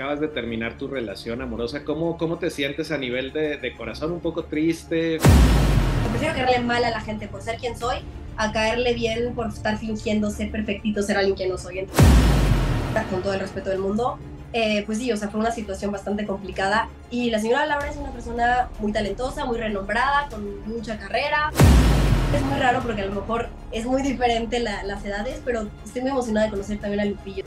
acabas de terminar tu relación amorosa. ¿Cómo, cómo te sientes a nivel de, de corazón? ¿Un poco triste? Prefiero caerle mal a la gente por ser quien soy, a caerle bien por estar fingiendo ser perfectito, ser alguien que no soy. Entonces, con todo el respeto del mundo, eh, pues sí, o sea, fue una situación bastante complicada. Y la señora Laura es una persona muy talentosa, muy renombrada, con mucha carrera. Es muy raro porque a lo mejor es muy diferente la, las edades, pero estoy muy emocionada de conocer también a Lupillo.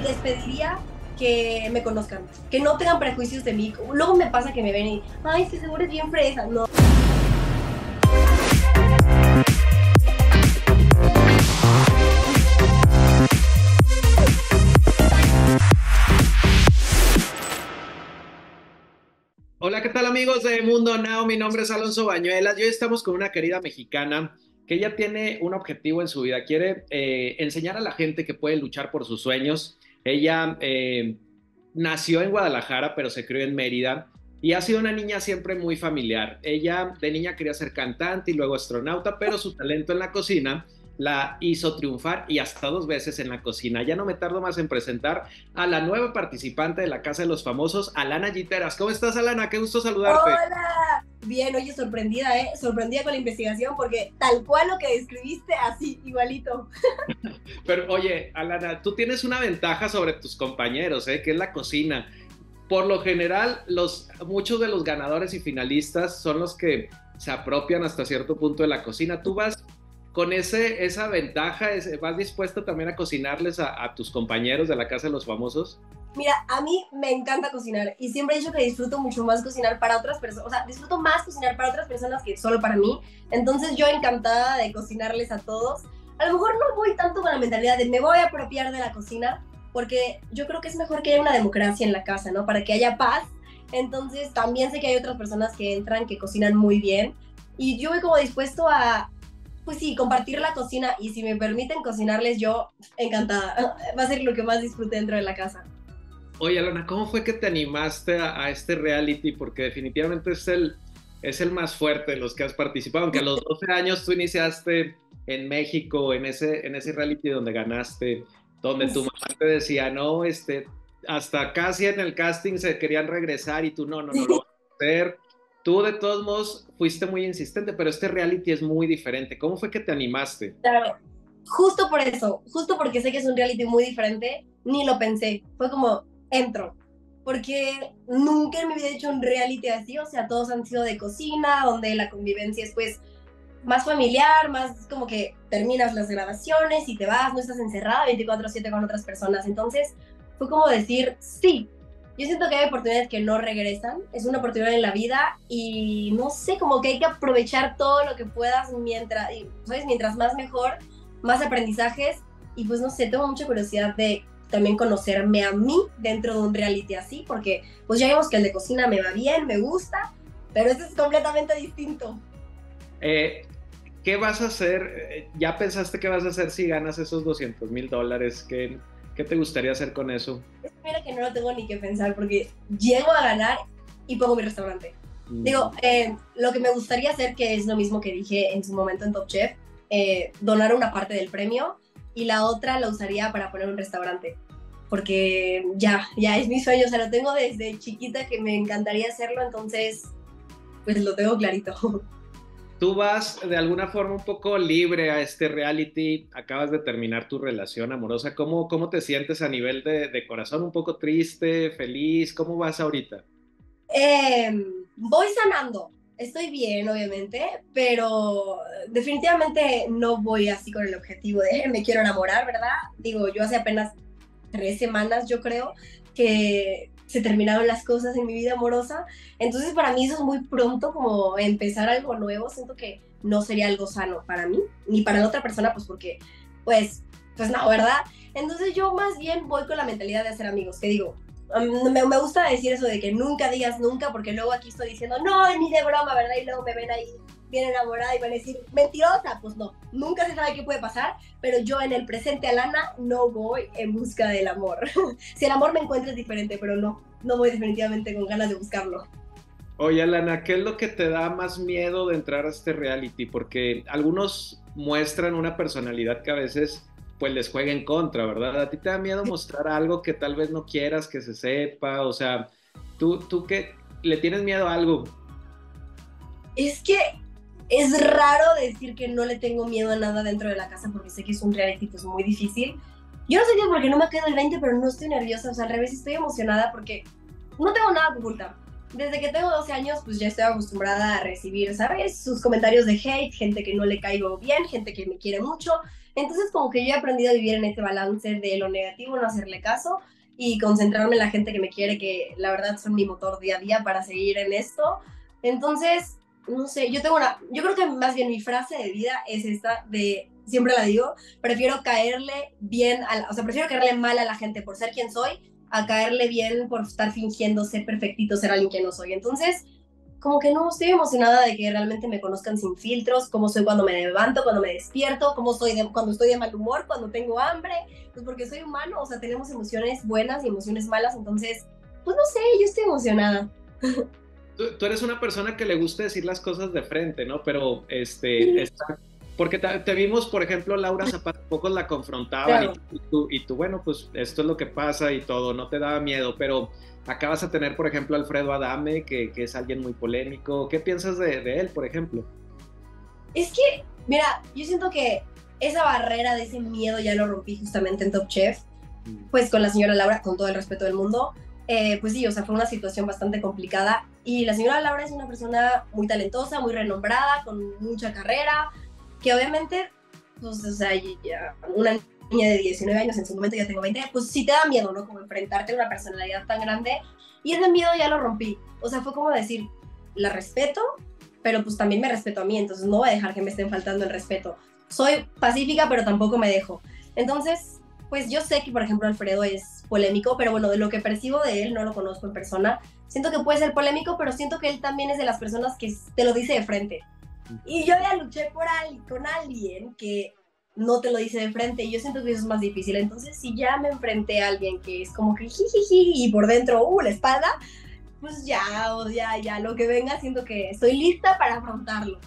Les pediría que me conozcan, que no tengan prejuicios de mí. Luego me pasa que me ven y, ay, que seguro es bien fresa. No. Hola, ¿qué tal amigos de Mundo Now? Mi nombre es Alonso Bañuelas y hoy estamos con una querida mexicana que ella tiene un objetivo en su vida. Quiere eh, enseñar a la gente que puede luchar por sus sueños. Ella eh, nació en Guadalajara, pero se crió en Mérida y ha sido una niña siempre muy familiar. Ella de niña quería ser cantante y luego astronauta, pero su talento en la cocina la hizo triunfar y hasta dos veces en la cocina. Ya no me tardo más en presentar a la nueva participante de la Casa de los Famosos, Alana Giteras. ¿Cómo estás, Alana? Qué gusto saludarte. Hola. Bien, oye, sorprendida, ¿eh? Sorprendida con la investigación porque tal cual lo que describiste, así, igualito. Pero oye, Alana, tú tienes una ventaja sobre tus compañeros, ¿eh? Que es la cocina. Por lo general, los, muchos de los ganadores y finalistas son los que se apropian hasta cierto punto de la cocina. Tú vas con ese, esa ventaja, ¿vas dispuesto también a cocinarles a, a, tus compañeros de la Casa de los Famosos? Mira, a mí me encanta cocinar y siempre he dicho que disfruto mucho más cocinar para otras personas, o sea, disfruto más cocinar para otras personas que solo para mí. Entonces yo encantada de cocinarles a todos. A lo mejor no voy tanto con la mentalidad de me voy a apropiar de la cocina, porque yo creo que es mejor que haya una democracia en la casa, ¿no? Para que haya paz. Entonces también sé que hay otras personas que entran que cocinan muy bien y yo voy como dispuesto a, pues sí, compartir la cocina y si me permiten cocinarles yo, encantada. Va a ser lo que más disfrute dentro de la casa. Oye, Alana, ¿cómo fue que te animaste a, a, este reality? Porque definitivamente es el, es el más fuerte de los que has participado, aunque a los 12 años tú iniciaste en México, en ese, en ese reality donde ganaste, donde tu mamá te decía, no, este, hasta casi en el casting se querían regresar y tú no, no, no lo vas a hacer tú de todos modos fuiste muy insistente, pero este reality es muy diferente. ¿Cómo fue que te animaste? Claro, justo por eso, justo porque sé que es un reality muy diferente, ni lo pensé. Fue como, entro. Porque nunca en mi vida he hecho un reality así, o sea, todos han sido de cocina, donde la convivencia es pues más familiar, más como que terminas las grabaciones y te vas, no estás encerrada 24/7 con otras personas. Entonces fue como decir, sí, yo siento que hay oportunidades que no regresan, es una oportunidad en la vida y no sé, como que hay que aprovechar todo lo que puedas mientras, ¿sabes? Mientras más mejor, más aprendizajes y pues no sé, tengo mucha curiosidad de también conocerme a mí dentro de un reality así, porque pues ya vemos que el de cocina me va bien, me gusta, pero este es completamente distinto. Eh, ¿Qué vas a hacer? ¿Ya pensaste qué vas a hacer si ganas esos 200 mil dólares? ¿Qué, ¿Qué te gustaría hacer con eso? Espera que no lo tengo ni que pensar porque llego a ganar y pongo mi restaurante. Mm. Digo, eh, lo que me gustaría hacer, que es lo mismo que dije en su momento en Top Chef, eh, donar una parte del premio y la otra la usaría para poner un restaurante. Porque ya, ya es mi sueño, o sea, lo tengo desde chiquita que me encantaría hacerlo, entonces, pues lo tengo clarito. Tú vas de alguna forma un poco libre a este reality, acabas de terminar tu relación amorosa, ¿cómo, cómo te sientes a nivel de, corazón? ¿Un poco triste, feliz? ¿Cómo vas ahorita? Eh, voy sanando, estoy bien obviamente, pero definitivamente no voy así con el objetivo de me quiero enamorar, ¿verdad? Digo, yo hace apenas tres semanas yo creo que se terminaron las cosas en mi vida amorosa. Entonces para mí eso es muy pronto como empezar algo nuevo. Siento que no sería algo sano para mí, ni para la otra persona, pues porque, pues, pues no, ¿verdad? Entonces yo más bien voy con la mentalidad de hacer amigos, que digo, me, me, gusta decir eso de que nunca digas nunca, porque luego aquí estoy diciendo, no, ni de broma, ¿verdad? Y luego me ven ahí bien enamorada y van a decir, mentirosa, pues no, nunca se sabe qué puede pasar, pero yo en el presente, Alana, no voy en busca del amor. si el amor me encuentra es diferente, pero no, no voy definitivamente con ganas de buscarlo. Oye, Alana, ¿qué es lo que te da más miedo de entrar a este reality? Porque algunos muestran una personalidad que a veces pues les juegue en contra, ¿verdad? A ti te da miedo mostrar algo que tal vez no quieras que se sepa, o sea, tú, tú que le tienes miedo a algo. Es que es raro decir que no le tengo miedo a nada dentro de la casa porque sé que es un reality pues muy difícil. Yo no sé qué porque no me quedo el 20, pero no estoy nerviosa, o sea, al revés estoy emocionada porque no tengo nada que ocultar. Desde que tengo 12 años, pues ya estoy acostumbrada a recibir, ¿sabes? Sus comentarios de hate, gente que no le caigo bien, gente que me quiere mucho. Entonces, como que yo he aprendido a vivir en este balance de lo negativo, no hacerle caso y concentrarme en la gente que me quiere, que la verdad son mi motor día a día para seguir en esto. Entonces, no sé, yo tengo una, yo creo que más bien mi frase de vida es esta de, siempre la digo, prefiero caerle bien, a o sea, prefiero caerle mal a la gente por ser quien soy, a caerle bien por estar fingiendo ser perfectito, ser alguien que no soy. Entonces, como que no, estoy emocionada de que realmente me conozcan sin filtros, cómo soy cuando me levanto, cuando me despierto, cómo soy cuando estoy de mal humor, cuando tengo hambre, pues porque soy humano, o sea, tenemos emociones buenas y emociones malas, entonces, pues no sé, yo estoy emocionada. tú, eres una persona que le gusta decir las cosas de frente, ¿no? Pero, este, porque te, vimos, por ejemplo, Laura Zapata, pocos la confrontaban y, tú, y, tú, bueno, pues esto es lo que pasa y todo, no te daba miedo, pero acá vas a tener, por ejemplo, Alfredo Adame, que, que es alguien muy polémico. ¿Qué piensas de, de, él, por ejemplo? Es que, mira, yo siento que esa barrera de ese miedo ya lo rompí justamente en Top Chef, mm. pues con la señora Laura, con todo el respeto del mundo. Eh, pues sí, o sea, fue una situación bastante complicada. Y la señora Laura es una persona muy talentosa, muy renombrada, con mucha carrera, que obviamente, pues, o sea, una niña de 19 años, en su momento ya tengo 20, pues sí te da miedo, ¿no? Como enfrentarte a una personalidad tan grande. Y ese miedo ya lo rompí. O sea, fue como decir, la respeto, pero pues también me respeto a mí, entonces no voy a dejar que me estén faltando el respeto. Soy pacífica, pero tampoco me dejo. Entonces, pues yo sé que, por ejemplo, Alfredo es polémico, pero bueno, de lo que percibo de él, no lo conozco en persona, siento que puede ser polémico, pero siento que él también es de las personas que te lo dice de frente. Y yo ya luché por con alguien que no te lo dice de frente y yo siento que eso es más difícil. Entonces, si ya me enfrenté a alguien que es como que y por dentro, uh, la espalda, pues ya, o ya, ya, lo que venga, siento que estoy lista para afrontarlo.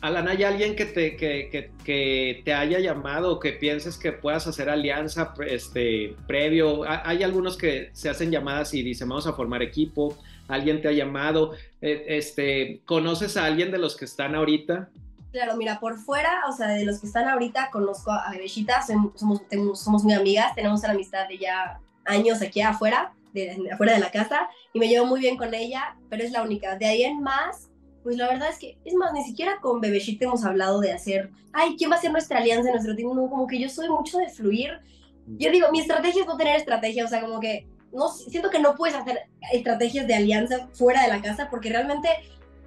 Alan, ¿hay alguien que te, que, que, te haya llamado o que pienses que puedas hacer alianza este, previo? Hay algunos que se hacen llamadas y dicen, vamos a formar equipo. ¿Alguien te ha llamado? Eh, este, ¿Conoces a alguien de los que están ahorita? Claro, mira, por fuera, o sea, de los que están ahorita, conozco a Bebechita, somos, somos muy amigas, tenemos una amistad de ya años aquí afuera, de, afuera de la casa, y me llevo muy bien con ella, pero es la única. De ahí en más, pues la verdad es que, es más, ni siquiera con Bebeshita hemos hablado de hacer, ay, ¿quién va a ser nuestra alianza, nuestro team? No, como que yo soy mucho de fluir. Yo digo, mi estrategia es no tener estrategia, o sea, como que, no, siento que no puedes hacer estrategias de alianza fuera de la casa, porque realmente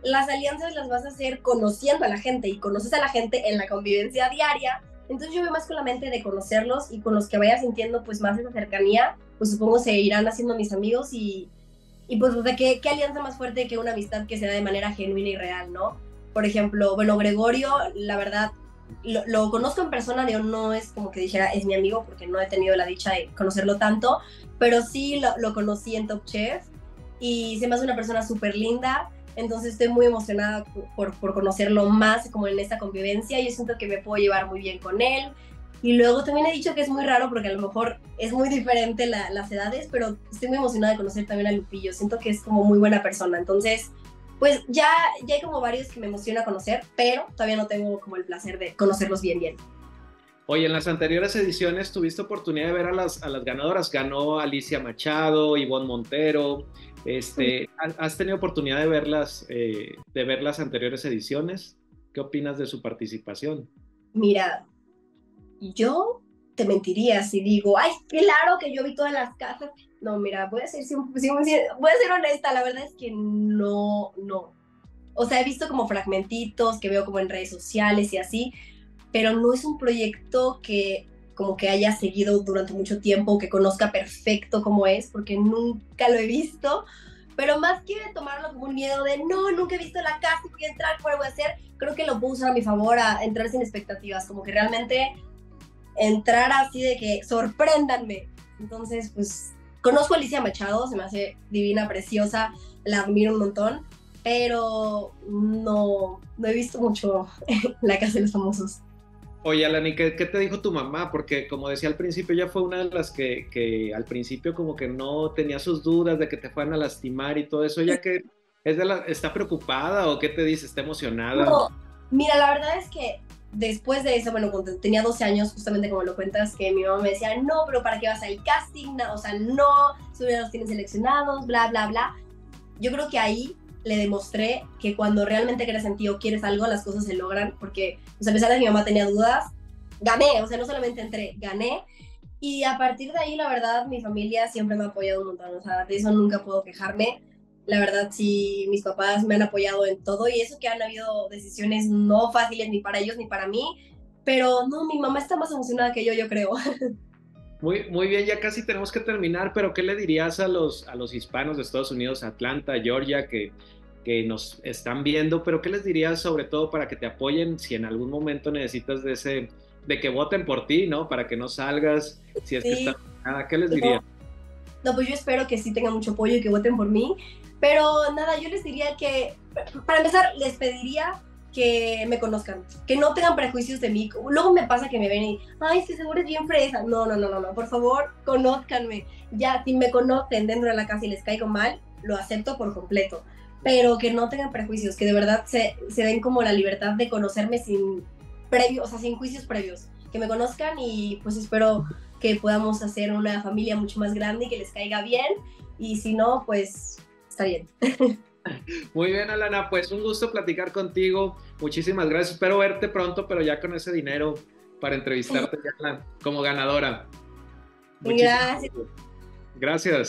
las alianzas las vas a hacer conociendo a la gente y conoces a la gente en la convivencia diaria. Entonces yo veo más con la mente de conocerlos y con los que vaya sintiendo pues más esa cercanía, pues supongo se irán haciendo mis amigos y, y pues, de ¿qué, ¿qué, alianza más fuerte que una amistad que se da de manera genuina y real, ¿no? Por ejemplo, bueno, Gregorio, la verdad, lo, conozco en persona, yo no es como que dijera es mi amigo, porque no he tenido la dicha de conocerlo tanto, pero sí lo, lo conocí en Top Chef y se me hace una persona súper linda, entonces estoy muy emocionada por, por conocerlo más como en esta convivencia, yo siento que me puedo llevar muy bien con él, y luego también he dicho que es muy raro porque a lo mejor es muy diferente las edades, pero estoy muy emocionada de conocer también a Lupillo. Siento que es como muy buena persona. Entonces, pues ya, ya hay como varios que me emociona conocer, pero todavía no tengo como el placer de conocerlos bien, bien. Oye, en las anteriores ediciones tuviste oportunidad de ver a las, a las ganadoras. Ganó Alicia Machado, Ivonne Montero. Este, ¿Has tenido oportunidad de verlas, eh, de ver las anteriores ediciones? ¿Qué opinas de su participación? Mira, yo te mentiría si digo, ay, claro que yo vi todas las casas. No, mira, voy a ser, voy a ser honesta, la verdad es que no, no. O sea, he visto como fragmentitos que veo como en redes sociales y así, pero no es un proyecto que como que haya seguido durante mucho tiempo, que conozca perfecto cómo es, porque nunca lo he visto. Pero más que tomarlo como un miedo de no, nunca he visto la casa voy a entrar, ¿cuál voy a hacer? Creo que lo puedo usar a mi favor, a entrar sin expectativas, como que realmente entrar así de que sorpréndanme. Entonces, pues conozco a Alicia Machado, se me hace divina, preciosa, la admiro un montón, pero no, no he visto mucho La Casa de los Famosos. Oye, Alani, ¿qué, ¿qué, te dijo tu mamá? Porque como decía al principio, ella fue una de las que, que, al principio como que no tenía sus dudas de que te fueran a lastimar y todo eso. ¿Ella que es de la, está preocupada o qué te dice? ¿Está emocionada? No, mira, la verdad es que después de eso, bueno, cuando tenía 12 años, justamente como lo cuentas, que mi mamá me decía, no, pero ¿para qué vas al casting? o sea, no, solo los tienes seleccionados, bla, bla, bla. Yo creo que ahí le demostré que cuando realmente crees en ti o quieres algo, las cosas se logran, porque pues, a pesar de que mi mamá tenía dudas, gané, o sea, no solamente entré, gané. Y a partir de ahí, la verdad, mi familia siempre me ha apoyado un montón, o sea, de eso nunca puedo quejarme. La verdad, sí, mis papás me han apoyado en todo y eso que han habido decisiones no fáciles ni para ellos ni para mí, pero no, mi mamá está más emocionada que yo, yo creo. Muy, muy bien, ya casi tenemos que terminar, pero ¿qué le dirías a los, a los hispanos de Estados Unidos, Atlanta, Georgia, que, que nos están viendo, pero ¿qué les dirías sobre todo para que te apoyen si en algún momento necesitas de ese, de que voten por ti, ¿no? Para que no salgas, si es que está nada, ¿qué les dirías? No, pues yo espero que sí tengan mucho apoyo y que voten por mí, pero nada, yo les diría que, para empezar, les pediría que me conozcan, que no tengan prejuicios de mí. Luego me pasa que me ven y, ay, que seguro es bien fresa. No, no, no, no, no, por favor, conózcanme. Ya, si me conocen dentro de la casa y les caigo mal, lo acepto por completo pero que no tengan prejuicios, que de verdad se, se den como la libertad de conocerme sin previo, o sea, sin juicios previos, que me conozcan y pues espero que podamos hacer una familia mucho más grande y que les caiga bien y si no, pues está bien. Muy bien, Alana, pues un gusto platicar contigo. Muchísimas gracias. Espero verte pronto, pero ya con ese dinero para entrevistarte ya como ganadora. Muchísimas gracias. Gracias.